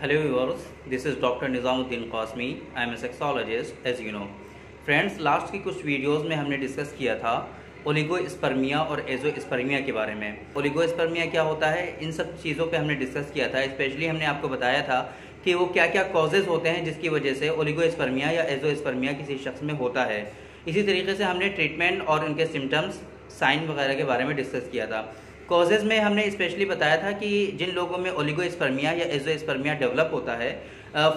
Hello viewers, this is Dr. Nizamuddin Qasmi. I am a sexologist as you know. Friends last की कुछ videos में हमने discuss किया था ओलिगोस्पर्मिया और एजो एजोस्पर्मिया के बारे में ओलिगोस्पर्मिया क्या होता है इन सब चीज़ों पे हमने डिस्कस किया था स्पेशली हमने आपको बताया था कि वो क्या क्या कॉजेज़ होते हैं जिसकी वजह से ओलिगोस्पर्मिया या एजो एजोस्पर्मिया किसी शख्स में होता है इसी तरीके से हमने ट्रीटमेंट और उनके सिम्टम्स साइन वगैरह के बारे में डिस्कस किया था कॉजेज़ में हमने स्पेशली बताया था कि जिन लोगों में ओलिगोस्पर्मिया या एजोस्पर्मिया डेवलप होता है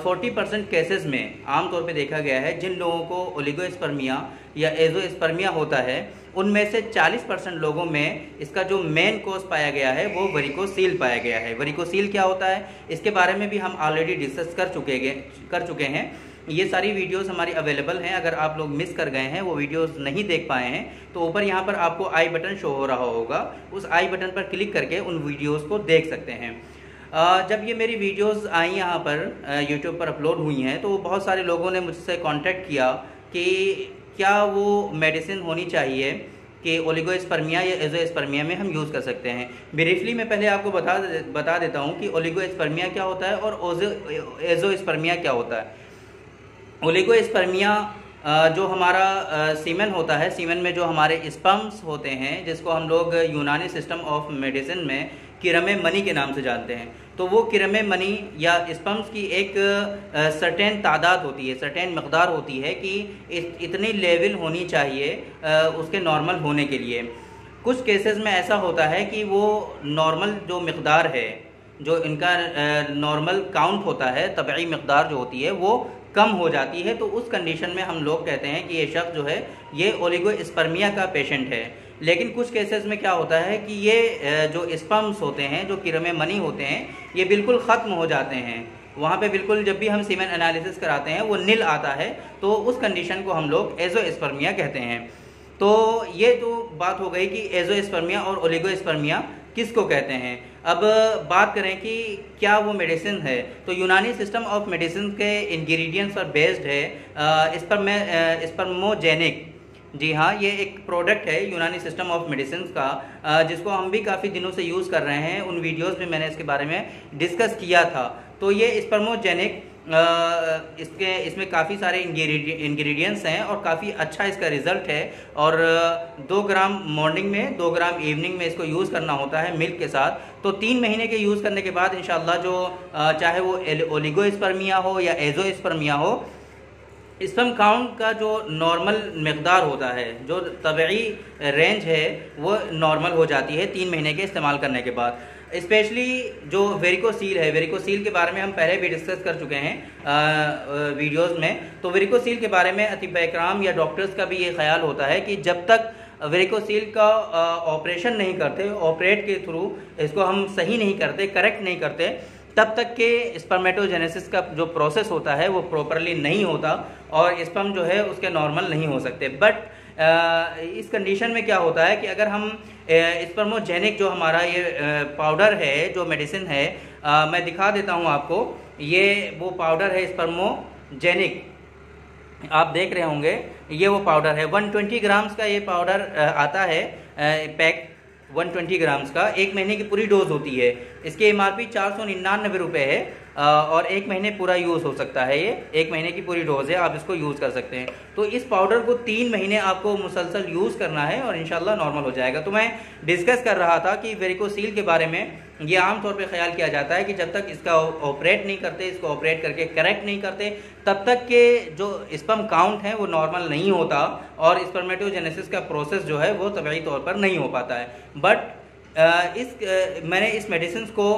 फोर्टी परसेंट केसेज में आमतौर पे देखा गया है जिन लोगों को ओलिगोस्पर्मिया या एजोस्पर्मिया होता है, उनमें से 40 परसेंट लोगों में इसका जो मेन कोज पाया गया है वो वरिकोसील पाया गया है। वरिकोसील क्या होता है? इसके बारे में भी हम ऑलरेडी डिस्कस कर चुके कर चुके हैं। ये सारी वीडियोस हमारी अवेलेबल हैं। अगर आप लोग मिस कर गए हैं, वो वीडियोस नहीं देख पाए हैं तो ऊपर यहाँ पर आपको आई बटन शो हो रहा होगा। उस आई बटन पर क्लिक करके उन वीडियोस को देख सकते हैं। जब ये मेरी वीडियोस आई यहाँ पर यूट्यूब पर अपलोड हुई हैं तो बहुत सारे लोगों ने मुझसे कांटेक्ट किया कि क्या वो मेडिसिन होनी चाहिए कि ओलिगोस्पर्मिया या एजो एजोस्पर्मिया में हम यूज़ कर सकते हैं। ब्रीफली मैं पहले आपको बता बता देता हूँ कि ओलिगोस्पर्मिया क्या होता है और ओजो एजो एजोस्पर्मिया क्या होता है। ओलिगोस्पर्मिया जो हमारा सीमन होता है, सीमन में जो हमारे स्पम्स होते हैं, जिसको हम लोग यूनानी सिस्टम ऑफ़ मेडिसिन में किरम मनी के नाम से जानते हैं। तो वो किरम मनी या स्पम्स की एक सर्टेन तादाद होती है सर्टेन मकदार होती है कि इतनी लेवल होनी चाहिए उसके नॉर्मल होने के लिए। कुछ केसेस में ऐसा होता है कि वो नॉर्मल जो मकदार है, जो इनका नॉर्मल काउंट होता है तबी मकदार जो होती है, वो कम हो जाती है तो उस कंडीशन में हम लोग कहते हैं कि ये शख्स जो है, ये ओलिगोस्पर्मिया का पेशेंट है। लेकिन कुछ केसेस में क्या होता है कि ये जो स्पम्स होते हैं, जो किरमे मनी होते हैं, ये बिल्कुल ख़त्म हो जाते हैं। वहाँ पे बिल्कुल जब भी हम सीमेन एनालिसिस कराते हैं, वो नील आता है तो उस कंडीशन को हम लोग एजोस्पर्मिया कहते हैं। तो ये तो बात हो गई कि एजोस्पर्मिया और ओलिगोस्पर्मिया किसको कहते हैं? अब बात करें कि क्या वो मेडिसिन है? तो यूनानी सिस्टम ऑफ़ मेडिसिन के इंग्रेडिएंट्स पर बेस्ड है इस पर मैं इस पर मोजेनिक जी हाँ ये एक प्रोडक्ट है यूनानी सिस्टम ऑफ़ मेडिसिन का जिसको हम भी काफ़ी दिनों से यूज़ कर रहे हैं। उन वीडियोस में मैंने इसके बारे में डिस्कस किया था। तो ये स्पर्मोजेनिक इसके, इसमें काफ़ी सारे इंग्रेडिएंट्स हैं और काफ़ी अच्छा इसका रिज़ल्ट है। और दो ग्राम मॉर्निंग में, दो ग्राम इवनिंग में इसको यूज़ करना होता है मिल्क के साथ। तो तीन महीने के यूज़ करने के बाद इन जो चाहे वो ओलिगोस्पर्मिया हो या एजोस्पर्मिया हो स्पम काउंट का जो नॉर्मल मकदार होता है, जो तबी रेंज है, वो नॉर्मल हो जाती है तीन महीने के इस्तेमाल करने के बाद। स्पेशली जो वेरिकोसील है वेरिकोसील के बारे में हम पहले भी डिस्कस कर चुके हैं वीडियोस में। तो वेरिकोसील के बारे में अतिब इक्राम या डॉक्टर्स का भी ये ख्याल होता है कि जब तक वेरिकोसील का ऑपरेशन नहीं करते ऑपरेट के थ्रू इसको हम सही नहीं करते करेक्ट नहीं करते तब तक के स्पर्मेटोजेनेसिस का जो प्रोसेस होता है वो प्रॉपरली नहीं होता और स्पर्म जो है उसके नॉर्मल नहीं हो सकते। बट इस कंडीशन में क्या होता है कि अगर हम स्पर्मोजेनिक जो हमारा ये पाउडर है जो मेडिसिन है आ, मैं दिखा देता हूँ आपको ये वो पाउडर है स्पर्मोजेनिक आप देख रहे होंगे ये वो पाउडर है। 120 ग्राम्स का ये पाउडर आता है पैक 120 ग्राम्स का एक महीने की पूरी डोज होती है। इसकी एम आर पी चार सौ निन्यानबे रुपये है। और एक महीने पूरा यूज़ हो सकता है ये। एक महीने की पूरी डोज है, आप इसको यूज़ कर सकते हैं। तो इस पाउडर को तीन महीने आपको मुसलसल यूज़ करना है और इनशाला नॉर्मल हो जाएगा। तो मैं डिस्कस कर रहा था कि वेरिकोसील के बारे में ये आमतौर पर ख्याल किया जाता है कि जब तक इसका ऑपरेट नहीं करते, इसको ऑपरेट करके करेक्ट नहीं करते, तब तक के जो स्पम काउंट है वो नॉर्मल नहीं होता और स्पर्मेटोजेनेसिस का प्रोसेस जो है वो तबी तौर पर नहीं हो पाता है। बट इस मैंने इस मेडिसिन को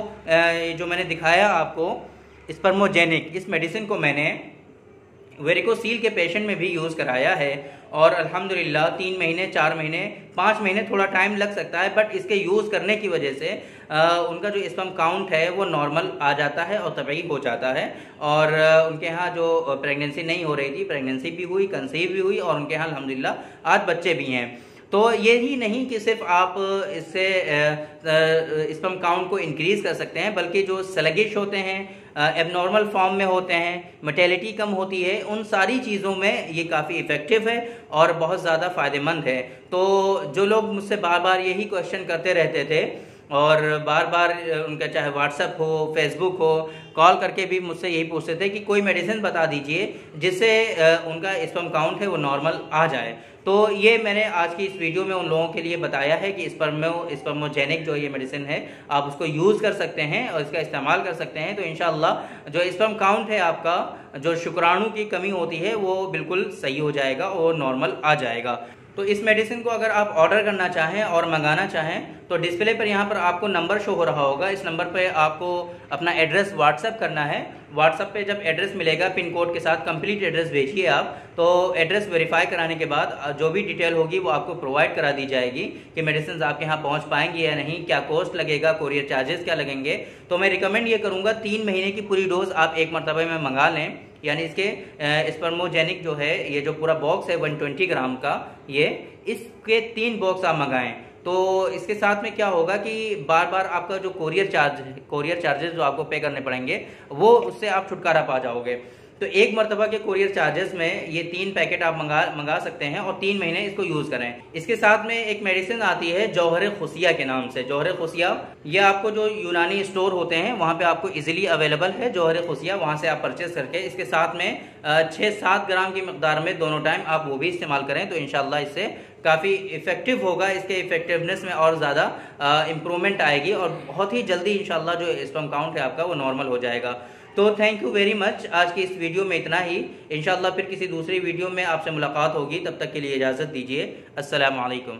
जो मैंने दिखाया आपको स्पर्मोजेनिक इस मेडिसिन को मैंने वेरिकोसील के पेशेंट में भी यूज़ कराया है और अल्हम्दुलिल्लाह तीन महीने चार महीने पाँच महीने थोड़ा टाइम लग सकता है बट इसके यूज़ करने की वजह से आ, उनका जो स्पम काउंट है वो नॉर्मल आ जाता है और तभी हो जाता है और आ, उनके यहाँ जो प्रेगनेंसी नहीं हो रही थी प्रेगनेंसी भी हुई कंसीव भी हुई और उनके यहाँ अलहमदिल्ला आज बच्चे भी हैं। तो ये ही नहीं कि सिर्फ़ आप इससे स्पम काउंट को इंक्रीज कर सकते हैं, बल्कि जो सलगिश होते हैं एबनॉर्मल फॉर्म में होते हैं मटेलिटी कम होती है, उन सारी चीज़ों में ये काफ़ी इफ़ेक्टिव है और बहुत ज़्यादा फ़ायदेमंद है। तो जो लोग मुझसे बार बार यही क्वेश्चन करते रहते थे और बार बार उनका चाहे व्हाट्सएप हो फेसबुक हो कॉल करके भी मुझसे यही पूछते थे कि कोई मेडिसिन बता दीजिए जिससे उनका स्पम काउंट है वो नॉर्मल आ जाए। तो ये मैंने आज की इस वीडियो में उन लोगों के लिए बताया है कि स्पर्मो स्पर्मोजेनिक जो ये मेडिसिन है, आप उसको यूज़ कर सकते हैं और इसका इस्तेमाल कर सकते हैं। तो इनशाला जो स्पर्म काउंट है आपका, जो शुक्राणु की कमी होती है, वो बिल्कुल सही हो जाएगा और नॉर्मल आ जाएगा। तो इस मेडिसिन को अगर आप ऑर्डर करना चाहें और मंगाना चाहें तो डिस्प्ले पर यहाँ पर आपको नंबर शो हो रहा होगा। इस नंबर पर आपको अपना एड्रेस व्हाट्सएप करना है। व्हाट्सएप पे जब एड्रेस मिलेगा पिन कोड के साथ कंप्लीट एड्रेस भेजिए आप तो एड्रेस वेरीफाई कराने के बाद जो भी डिटेल होगी वो आपको प्रोवाइड करा दी जाएगी कि मेडिसिन आपके यहाँ पहुँच पाएँगी या नहीं, क्या कॉस्ट लगेगा कोरियर चार्जेस क्या लगेंगे। तो मैं रिकमेंड ये करूँगा, तीन महीने की पूरी डोज आप एक मरतबे में मंगा लें। यानी इसके स्पर्मोजेनिक जो है, ये जो पूरा बॉक्स है 120 ग्राम का, ये, इसके तीन बॉक्स आप मंगाएँ। तो इसके साथ में क्या होगा कि बार बार आपका जो कोरियर चार्ज कोरियर चार्जेस जो आपको पे करने पड़ेंगे, वो उससे आप छुटकारा पा जाओगे। तो एक मरतबा के कोरियर चार्जेस में ये तीन पैकेट आप मंगा मंगा सकते हैं और तीन महीने इसको यूज़ करें। इसके साथ में एक मेडिसिन आती है जौहर खुशिया के नाम से। जौहर खुशिया ये आपको जो यूनानी स्टोर होते हैं, वहाँ पे आपको इजीली अवेलेबल है जौहर खुशिया वहाँ से आप परचेज करके इसके साथ में छः सात ग्राम की मकदार में दोनों टाइम आप वो भी इस्तेमाल करें तो इनशाला इससे काफ़ी इफ़ेक्टिव होगा। इसके इफेक्टिवनेस में और ज़्यादा इम्प्रूवमेंट आएगी और बहुत ही जल्दी इनशाला जो स्पम काउंट है आपका वो नॉर्मल हो जाएगा। तो थैंक यू वेरी मच आज की इस वीडियो में इतना ही. इंशाल्लाह फिर किसी दूसरी वीडियो में आपसे मुलाकात होगी. तब तक के लिए इजाज़त दीजिए. अस्सलाम वालेकुम